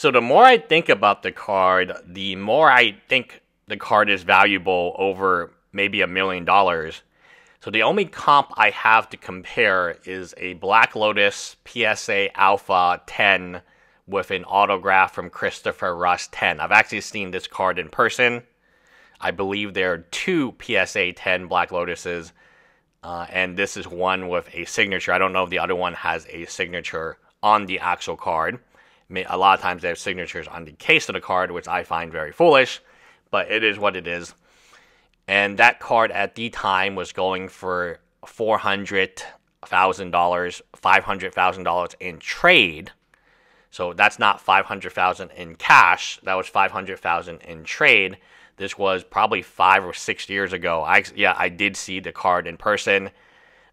So the more I think about the card, the more I think the card is valuable over maybe a million dollars. So the only comp I have to compare is a Black Lotus PSA Alpha 10 with an autograph from Christopher Rush 10. I've actually seen this card in person. I believe there are two PSA 10 Black Lotuses, uh, and this is one with a signature. I don't know if the other one has a signature on the actual card. A lot of times they have signatures on the case of the card, which I find very foolish, but it is what it is. And that card at the time was going for $400,000, $500,000 in trade. So that's not 500,000 in cash. That was 500,000 in trade. This was probably five or six years ago. I yeah, I did see the card in person.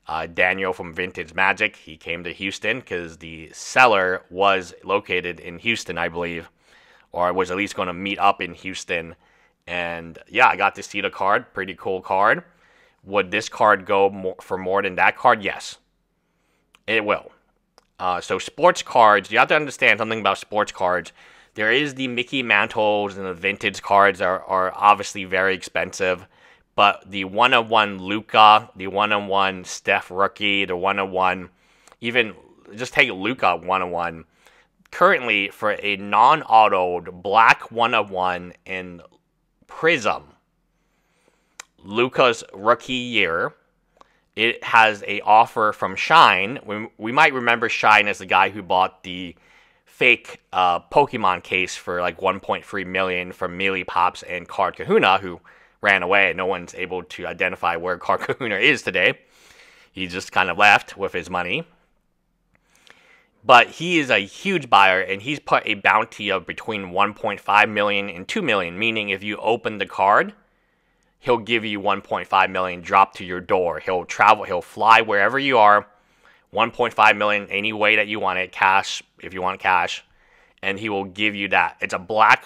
Uh, Daniel from Vintage Magic, he came to Houston because the seller was located in Houston, I believe, or was at least going to meet up in Houston. And yeah, I got to see the card. Pretty cool card. Would this card go more, for more than that card? Yes, it will. Uh, so sports cards, you have to understand something about sports cards. There is the Mickey Mantles and the vintage cards are, are obviously very expensive, but the one on one Luka, the one on one Steph rookie, the one on one, even just take Luka one on one. Currently, for a non autoed black one on one in Prism, Luka's rookie year, it has a offer from Shine. We, we might remember Shine as the guy who bought the fake uh, Pokemon case for like 1.3 million from Melee Pops and Card Kahuna, who ran away. No one's able to identify where Card Kahuna is today. He just kind of left with his money. But he is a huge buyer, and he's put a bounty of between 1.5 million and 2 million. Meaning, if you open the card, he'll give you 1.5 million drop to your door. He'll travel, he'll fly wherever you are 1.5 million any way that you want it, cash if you want cash, and he will give you that. It's a black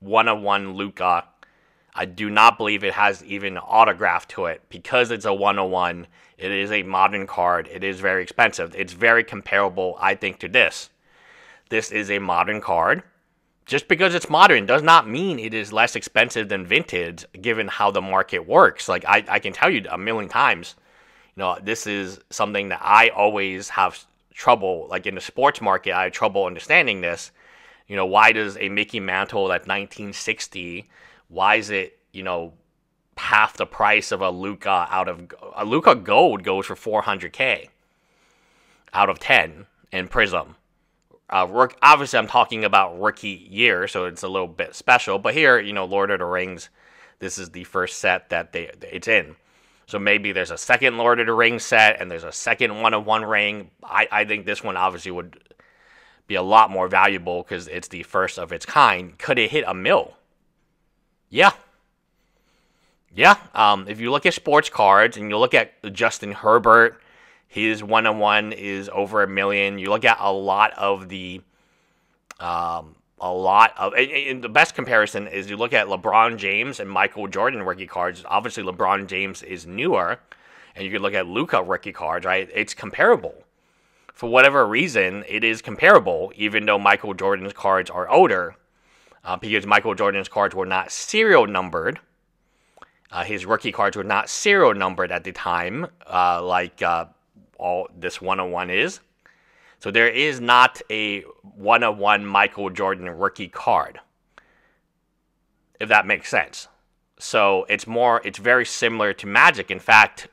one-on-one Luka. I do not believe it has even an autograph to it because it's a one-on-one. It is a modern card. It is very expensive. It's very comparable, I think, to this. This is a modern card. Just because it's modern does not mean it is less expensive than vintage, given how the market works. Like I, I can tell you a million times you know, this is something that I always have trouble, like in the sports market, I have trouble understanding this. You know, why does a Mickey Mantle at 1960, why is it, you know, half the price of a Luka out of a Luka Gold goes for 400k out of 10 in Prism. Uh, obviously, I'm talking about rookie year, so it's a little bit special. But here, you know, Lord of the Rings, this is the first set that they it's in. So maybe there's a second Lord of the Rings set and there's a second one of one ring. I, I think this one obviously would be a lot more valuable because it's the first of its kind. Could it hit a mill? Yeah. Yeah. Um, if you look at sports cards and you look at Justin Herbert, his one on one is over a million. You look at a lot of the um, a lot of and the best comparison is you look at LeBron James and Michael Jordan rookie cards. Obviously, LeBron James is newer, and you can look at Luka rookie cards. Right, it's comparable. For whatever reason, it is comparable, even though Michael Jordan's cards are older, uh, because Michael Jordan's cards were not serial numbered. Uh, his rookie cards were not serial numbered at the time, uh, like uh, all this 101 is. So there is not a one of one Michael Jordan rookie card, if that makes sense. So it's more, it's very similar to Magic. In fact,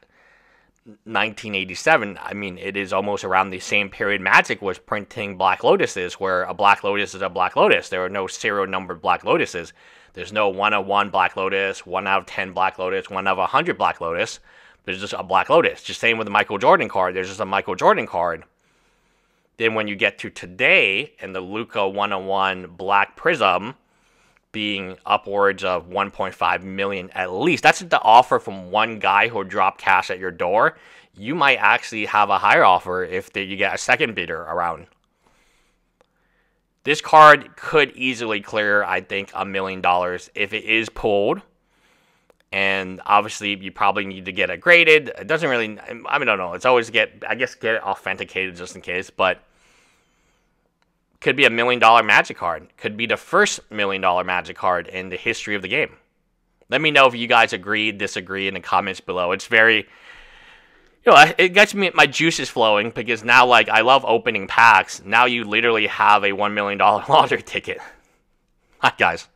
1987, I mean, it is almost around the same period Magic was printing Black Lotuses, where a Black Lotus is a Black Lotus. There are no serial numbered Black Lotuses. There's no one of one Black Lotus, one out of 10 Black Lotus, one out of 100 Black Lotus. There's just a Black Lotus. Just same with the Michael Jordan card. There's just a Michael Jordan card. Then when you get to today and the Luka 101 Black Prism being upwards of 1.5 million at least, that's the offer from one guy who dropped cash at your door. You might actually have a higher offer if the, you get a second bidder around. This card could easily clear, I think, a million dollars if it is pulled and obviously you probably need to get it graded. It doesn't really, I mean, I don't know. It's always get, I guess, get it authenticated just in case, but Could be a million dollar magic card. Could be the first million dollar magic card in the history of the game. Let me know if you guys agree, disagree in the comments below. It's very you know, it gets me my juices flowing because now like I love opening packs. Now you literally have a one million dollar lottery ticket. Hi guys.